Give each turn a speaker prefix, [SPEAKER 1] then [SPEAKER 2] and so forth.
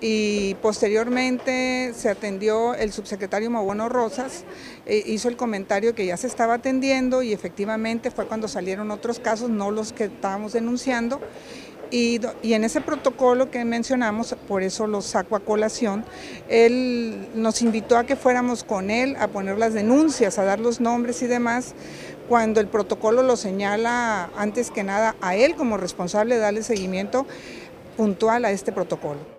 [SPEAKER 1] y posteriormente se atendió el subsecretario Mabono Rosas, eh, hizo el comentario que ya se estaba atendiendo y efectivamente fue cuando salieron otros casos, no los que estábamos denunciando. Y, y, en ese protocolo que mencionamos, por eso lo saco a colación, él nos invitó a que fuéramos con él a poner las denuncias, a dar los nombres y demás, cuando el protocolo lo señala antes que nada a él como responsable de darle seguimiento puntual a este protocolo.